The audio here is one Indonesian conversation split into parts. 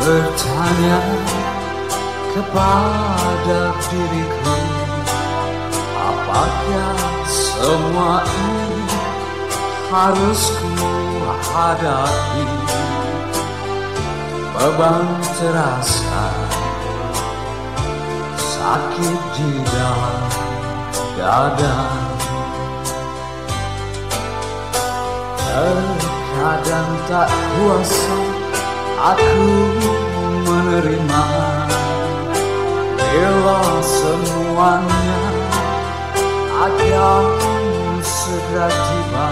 bertanya kepada diriku Apakah semua ini harus ku hadapi Beban terasa sakit di dalam dada. Terkadang tak kuasa aku menerima Bila semuanya. Akan segera tiba.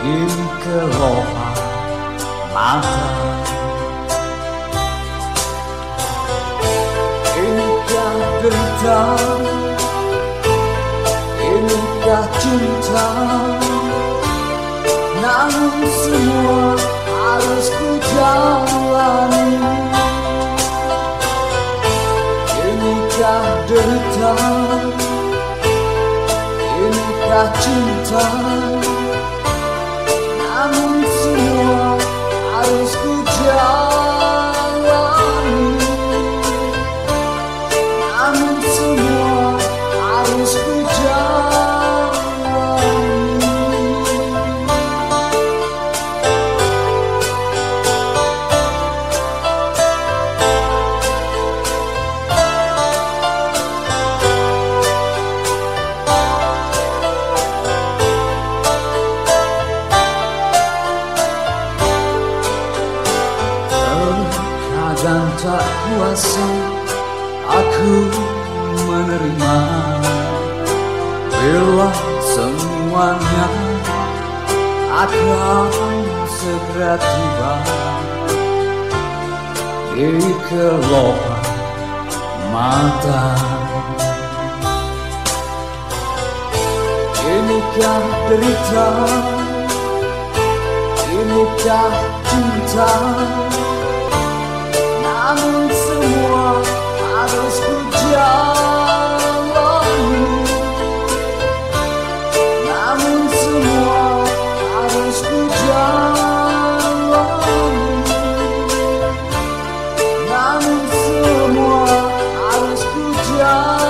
Di kelopak mata. Inikah derita Inikah cinta? Namun semua harus ku jalani Inikah derita? Inikah cinta? Namun semua harus ku Terkadang tak kuasa aku menerima. Bila semuanya akan segera tiba. Di kelopak mata. Inikah derita? Inikah cinta namun semua harus ku jalani namun semua harus ku jalani namun semua harus ku jalani